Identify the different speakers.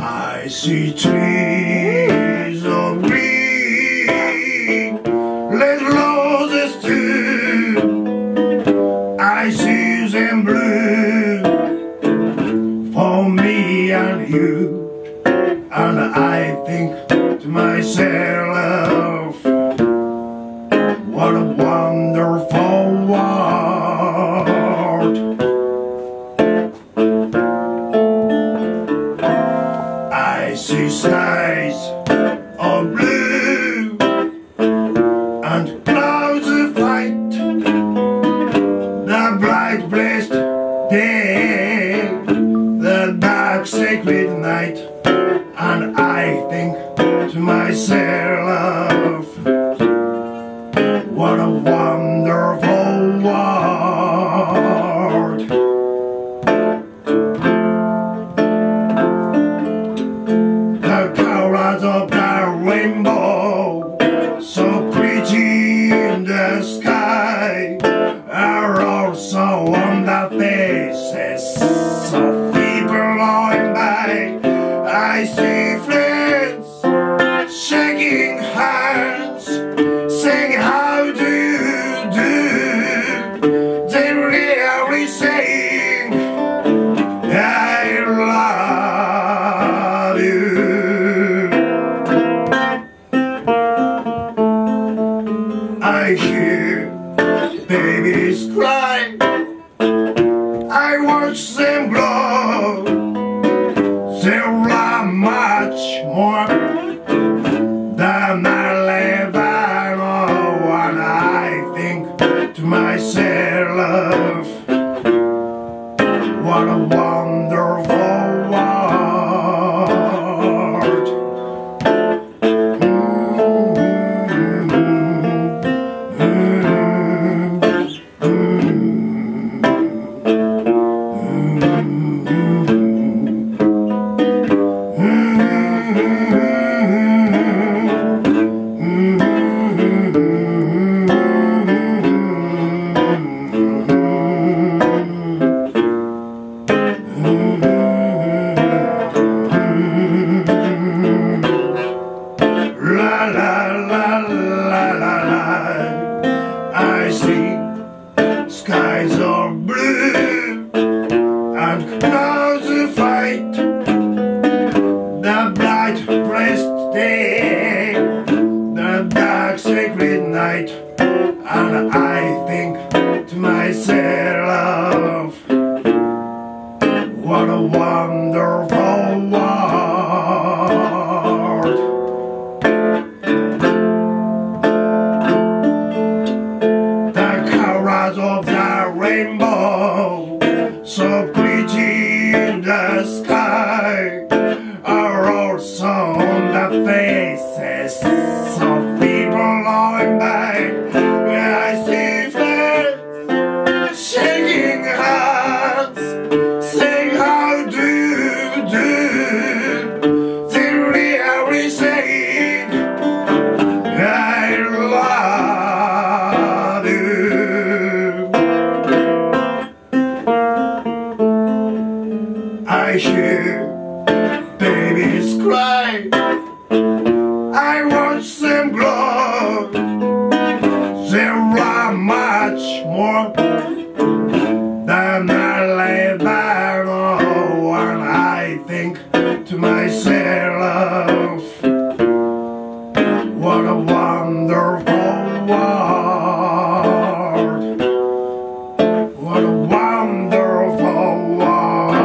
Speaker 1: I see trees you, and I think to myself, what a wonderful world. I see skies of blue and clouds of white. The bright blessed day, sacred night, and I think to myself, what a wonderful I watch them skies of blue and clouds of white. The bright blessed day, the dark sacred night, and I think to myself, what a wonderful faces of people going by. I wonderful world. What a wonderful world.